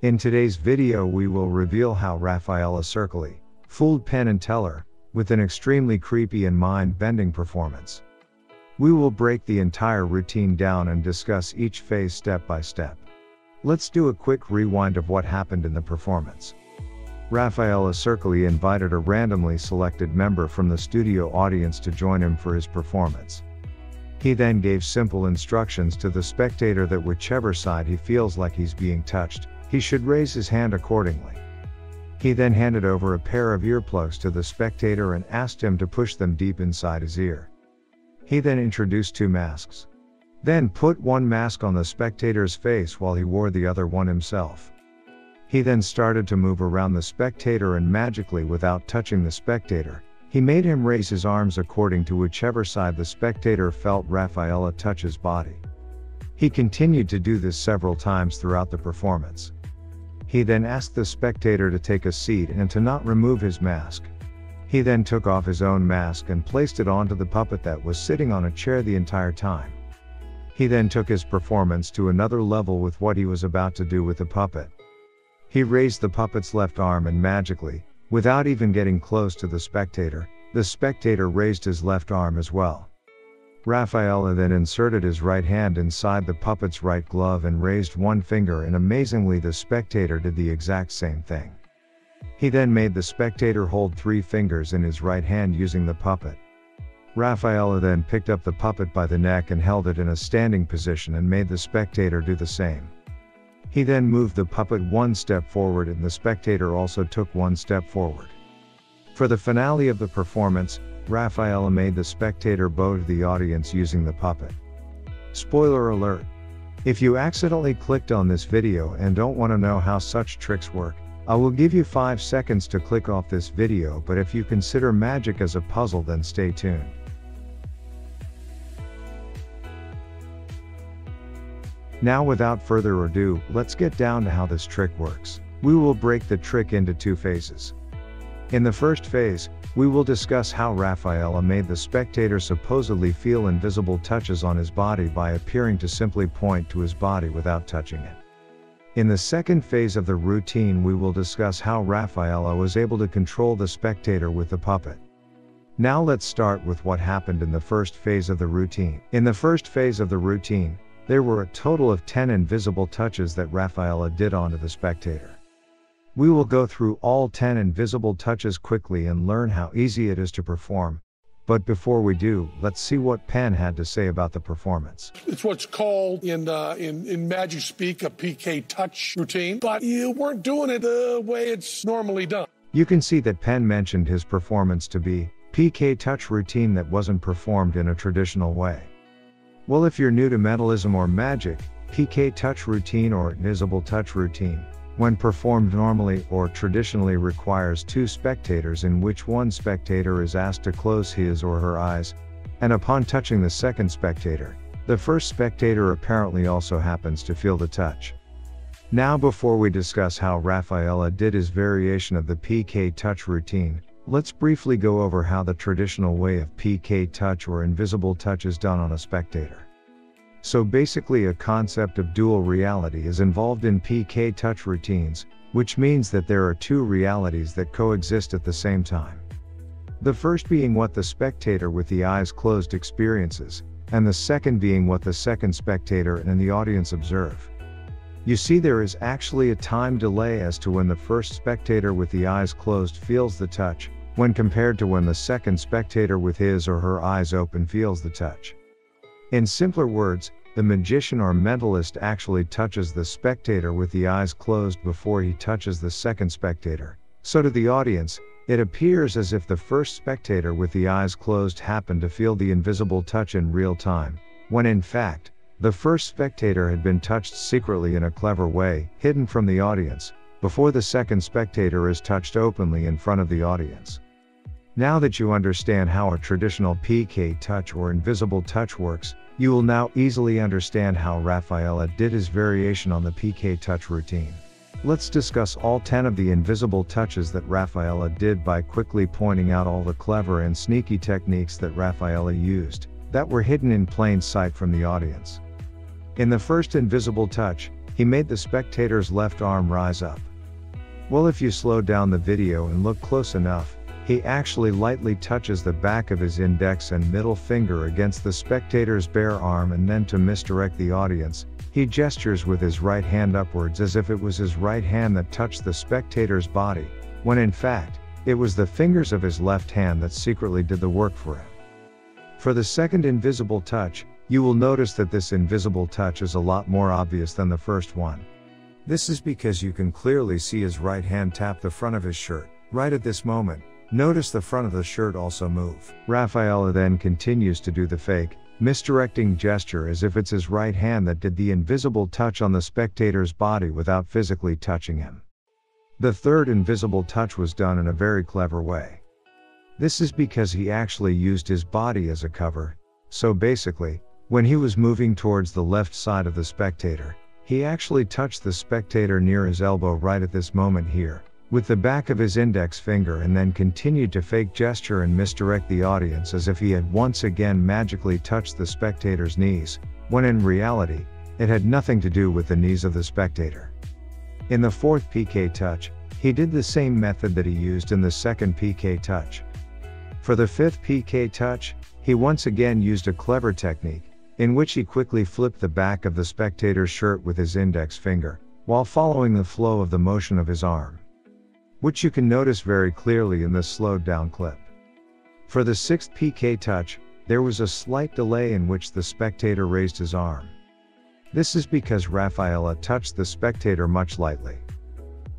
In today's video we will reveal how Raffaele Scircoli fooled Penn and Teller with an extremely creepy and mind-bending performance. We will break the entire routine down and discuss each phase step by step. Let's do a quick rewind of what happened in the performance. Raffaele Scircoli invited a randomly selected member from the studio audience to join him for his performance. He then gave simple instructions to the spectator that whichever side he feels like he's being touched, he should raise his hand accordingly. He then handed over a pair of earplugs to the spectator and asked him to push them deep inside his ear. He then introduced two masks. Then put one mask on the spectator's face while he wore the other one himself. He then started to move around the spectator and magically without touching the spectator, he made him raise his arms according to whichever side the spectator felt Raffaele touch his body. He continued to do this several times throughout the performance. He then asked the spectator to take a seat and to not remove his mask. He then took off his own mask and placed it onto the puppet that was sitting on a chair the entire time. He then took his performance to another level with what he was about to do with the puppet. He raised the puppet's left arm and magically, without even getting close to the spectator, the spectator raised his left arm as well. Raffaele then inserted his right hand inside the puppet's right glove and raised one finger and amazingly the spectator did the exact same thing. He then made the spectator hold three fingers in his right hand using the puppet. Raffaele then picked up the puppet by the neck and held it in a standing position and made the spectator do the same. He then moved the puppet one step forward and the spectator also took one step forward. For the finale of the performance, Raffaele made the spectator bow to the audience using the puppet. Spoiler alert! If you accidentally clicked on this video and don't want to know how such tricks work, I will give you 5 seconds to click off this video but if you consider magic as a puzzle then stay tuned. Now without further ado, let's get down to how this trick works. We will break the trick into two phases. In the first phase, we will discuss how Raffaele made the spectator supposedly feel invisible touches on his body by appearing to simply point to his body without touching it. In the second phase of the routine we will discuss how Raffaele was able to control the spectator with the puppet. Now let's start with what happened in the first phase of the routine. In the first phase of the routine, there were a total of 10 invisible touches that Raffaele did onto the spectator. We will go through all 10 invisible touches quickly and learn how easy it is to perform. But before we do, let's see what Penn had to say about the performance. It's what's called in, uh, in, in magic speak a PK touch routine, but you weren't doing it the way it's normally done. You can see that Penn mentioned his performance to be PK touch routine that wasn't performed in a traditional way. Well, if you're new to mentalism or magic, PK touch routine or invisible touch routine when performed normally or traditionally requires two spectators in which one spectator is asked to close his or her eyes, and upon touching the second spectator, the first spectator apparently also happens to feel the touch. Now before we discuss how Raffaele did his variation of the PK touch routine, let's briefly go over how the traditional way of PK touch or invisible touch is done on a spectator. So basically a concept of dual reality is involved in PK touch routines, which means that there are two realities that coexist at the same time. The first being what the spectator with the eyes closed experiences, and the second being what the second spectator and the audience observe. You see there is actually a time delay as to when the first spectator with the eyes closed feels the touch, when compared to when the second spectator with his or her eyes open feels the touch. In simpler words, the magician or mentalist actually touches the spectator with the eyes closed before he touches the second spectator. So to the audience, it appears as if the first spectator with the eyes closed happened to feel the invisible touch in real time, when in fact, the first spectator had been touched secretly in a clever way, hidden from the audience, before the second spectator is touched openly in front of the audience. Now that you understand how a traditional PK touch or invisible touch works, you will now easily understand how Raffaele did his variation on the PK touch routine. Let's discuss all 10 of the invisible touches that Raffaele did by quickly pointing out all the clever and sneaky techniques that Raffaele used, that were hidden in plain sight from the audience. In the first invisible touch, he made the spectator's left arm rise up. Well, if you slow down the video and look close enough, he actually lightly touches the back of his index and middle finger against the spectator's bare arm and then to misdirect the audience, he gestures with his right hand upwards as if it was his right hand that touched the spectator's body, when in fact, it was the fingers of his left hand that secretly did the work for him. For the second invisible touch, you will notice that this invisible touch is a lot more obvious than the first one. This is because you can clearly see his right hand tap the front of his shirt. Right at this moment, notice the front of the shirt also move. Raffaele then continues to do the fake, misdirecting gesture as if it's his right hand that did the invisible touch on the spectator's body without physically touching him. The third invisible touch was done in a very clever way. This is because he actually used his body as a cover, so basically, when he was moving towards the left side of the spectator, he actually touched the spectator near his elbow right at this moment here, with the back of his index finger and then continued to fake gesture and misdirect the audience as if he had once again magically touched the spectator's knees, when in reality, it had nothing to do with the knees of the spectator. In the fourth PK touch, he did the same method that he used in the second PK touch. For the fifth PK touch, he once again used a clever technique, in which he quickly flipped the back of the spectator's shirt with his index finger, while following the flow of the motion of his arm. Which you can notice very clearly in this slowed down clip. For the sixth PK touch, there was a slight delay in which the spectator raised his arm. This is because Raffaele touched the spectator much lightly.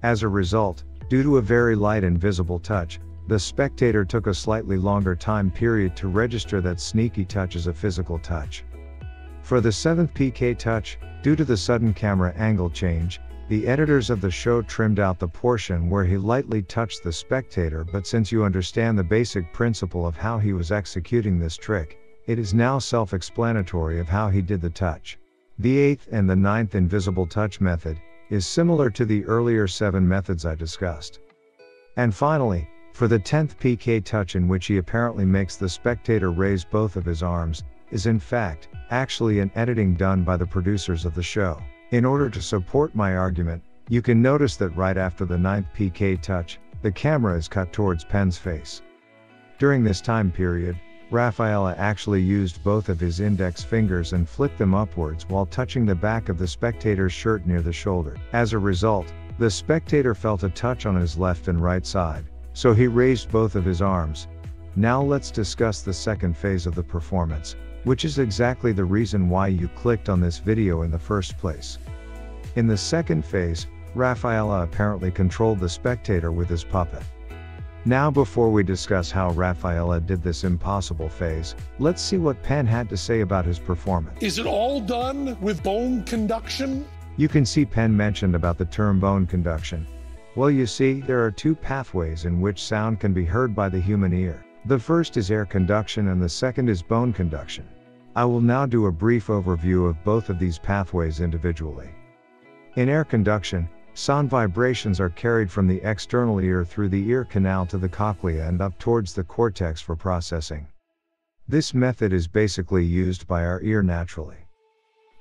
As a result, due to a very light and visible touch, the spectator took a slightly longer time period to register that sneaky touch as a physical touch. For the seventh PK touch, due to the sudden camera angle change, the editors of the show trimmed out the portion where he lightly touched the spectator but since you understand the basic principle of how he was executing this trick, it is now self-explanatory of how he did the touch. The eighth and the ninth invisible touch method, is similar to the earlier seven methods I discussed. And finally, for the 10th PK touch in which he apparently makes the spectator raise both of his arms, is in fact, actually an editing done by the producers of the show. In order to support my argument, you can notice that right after the ninth PK touch, the camera is cut towards Penn's face. During this time period, Raffaele actually used both of his index fingers and flicked them upwards while touching the back of the spectator's shirt near the shoulder. As a result, the spectator felt a touch on his left and right side, so he raised both of his arms. Now let's discuss the second phase of the performance, which is exactly the reason why you clicked on this video in the first place. In the second phase, Raffaele apparently controlled the spectator with his puppet. Now before we discuss how Raffaele did this impossible phase, let's see what Penn had to say about his performance. Is it all done with bone conduction? You can see Penn mentioned about the term bone conduction. Well you see, there are two pathways in which sound can be heard by the human ear. The first is air conduction and the second is bone conduction. I will now do a brief overview of both of these pathways individually. In air conduction, sound vibrations are carried from the external ear through the ear canal to the cochlea and up towards the cortex for processing. This method is basically used by our ear naturally.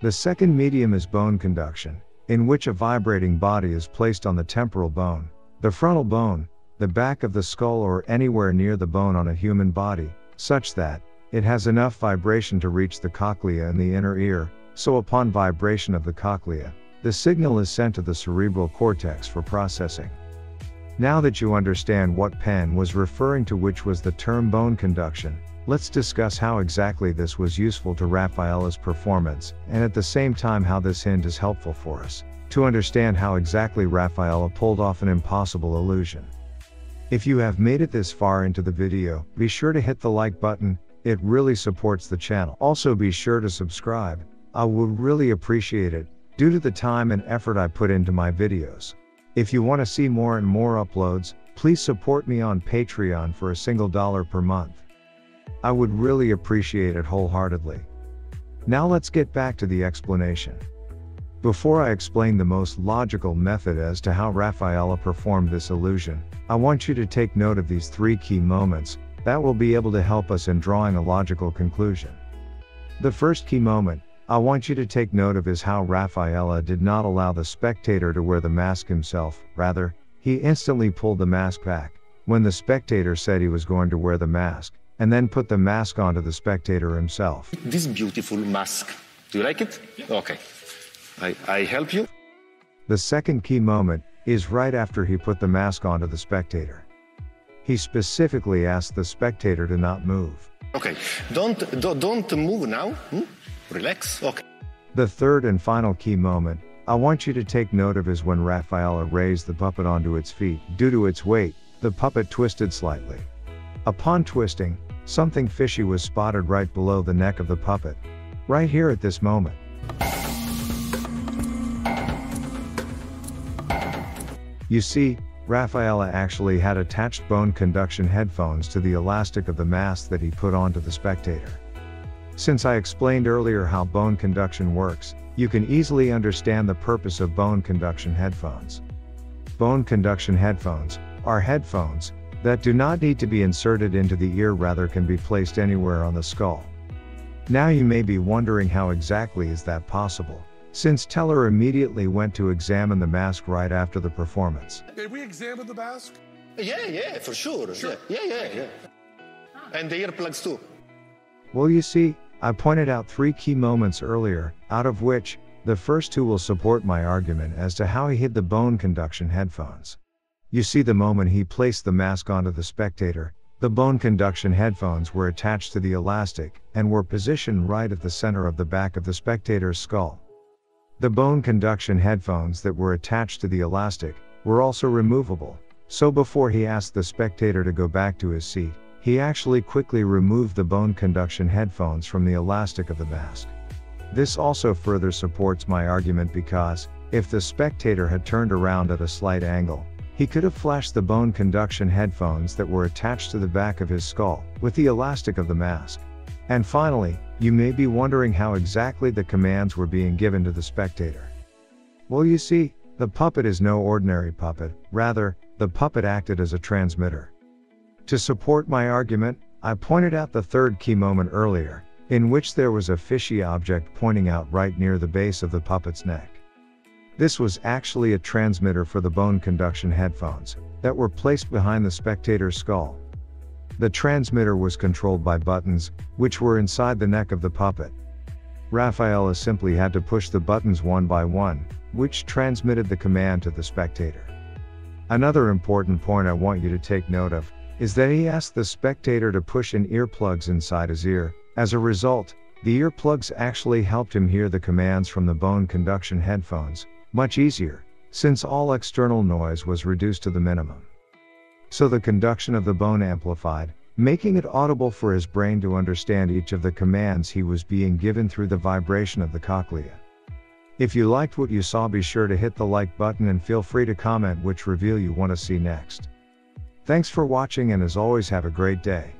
The second medium is bone conduction, in which a vibrating body is placed on the temporal bone, the frontal bone, the back of the skull or anywhere near the bone on a human body, such that it has enough vibration to reach the cochlea and the inner ear, so upon vibration of the cochlea, the signal is sent to the cerebral cortex for processing. Now that you understand what Penn was referring to which was the term bone conduction, let's discuss how exactly this was useful to Raffaele's performance, and at the same time how this hint is helpful for us, to understand how exactly Raffaele pulled off an impossible illusion. If you have made it this far into the video, be sure to hit the like button, it really supports the channel. Also be sure to subscribe, I would really appreciate it, due to the time and effort I put into my videos. If you want to see more and more uploads, please support me on Patreon for a single dollar per month. I would really appreciate it wholeheartedly. Now let's get back to the explanation. Before I explain the most logical method as to how Raffaele performed this illusion, I want you to take note of these three key moments, that will be able to help us in drawing a logical conclusion. The first key moment, I want you to take note of is how Raffaele did not allow the spectator to wear the mask himself, rather, he instantly pulled the mask back, when the spectator said he was going to wear the mask, and then put the mask onto the spectator himself. This beautiful mask. Do you like it? Okay. I, I help you. The second key moment is right after he put the mask onto the spectator. He specifically asked the spectator to not move. Okay. Don't don't, don't move now. Hmm? Relax. Okay. The third and final key moment I want you to take note of is when Raffaele raised the puppet onto its feet. Due to its weight, the puppet twisted slightly. Upon twisting, something fishy was spotted right below the neck of the puppet. Right here at this moment. You see, Raffaele actually had attached bone conduction headphones to the elastic of the mask that he put onto the spectator. Since I explained earlier how bone conduction works, you can easily understand the purpose of bone conduction headphones. Bone conduction headphones are headphones that do not need to be inserted into the ear rather can be placed anywhere on the skull. Now you may be wondering how exactly is that possible? Since Teller immediately went to examine the mask right after the performance. Did we examine the mask? Yeah, yeah, for sure. Sure. Yeah, yeah, yeah. And the earplugs too. Well, you see, I pointed out three key moments earlier, out of which, the first two will support my argument as to how he hid the bone conduction headphones. You see, the moment he placed the mask onto the spectator, the bone conduction headphones were attached to the elastic and were positioned right at the center of the back of the spectator's skull. The bone conduction headphones that were attached to the elastic were also removable, so before he asked the spectator to go back to his seat, he actually quickly removed the bone conduction headphones from the elastic of the mask. This also further supports my argument because, if the spectator had turned around at a slight angle, he could have flashed the bone conduction headphones that were attached to the back of his skull, with the elastic of the mask. And finally, you may be wondering how exactly the commands were being given to the spectator. Well, you see, the puppet is no ordinary puppet, rather, the puppet acted as a transmitter. To support my argument, I pointed out the third key moment earlier, in which there was a fishy object pointing out right near the base of the puppet's neck. This was actually a transmitter for the bone conduction headphones that were placed behind the spectator's skull. The transmitter was controlled by buttons, which were inside the neck of the puppet. Raffaele simply had to push the buttons one by one, which transmitted the command to the spectator. Another important point I want you to take note of is that he asked the spectator to push in earplugs inside his ear. As a result, the earplugs actually helped him hear the commands from the bone conduction headphones, much easier, since all external noise was reduced to the minimum. So the conduction of the bone amplified, making it audible for his brain to understand each of the commands he was being given through the vibration of the cochlea. If you liked what you saw, be sure to hit the like button and feel free to comment which reveal you want to see next. Thanks for watching and as always have a great day.